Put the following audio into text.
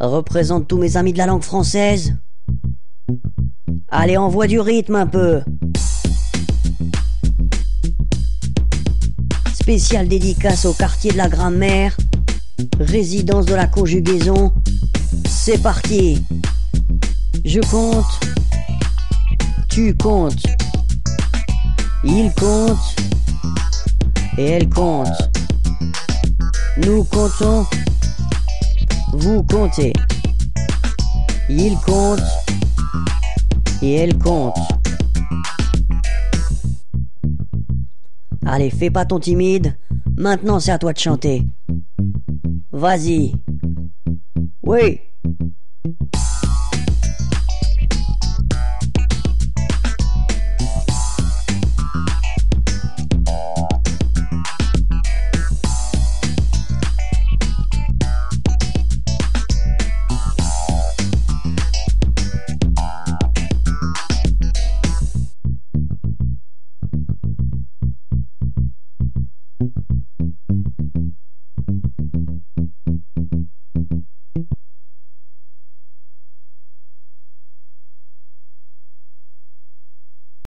représente tous mes amis de la langue française. Allez, envoie du rythme un peu. Spéciale dédicace au quartier de la grammaire, résidence de la conjugaison. C'est parti. Je compte. Tu comptes. Il compte. Et elle compte. Nous comptons. Vous comptez. Il compte. Et elle compte. Allez, fais pas ton timide. Maintenant, c'est à toi de chanter. Vas-y. Oui.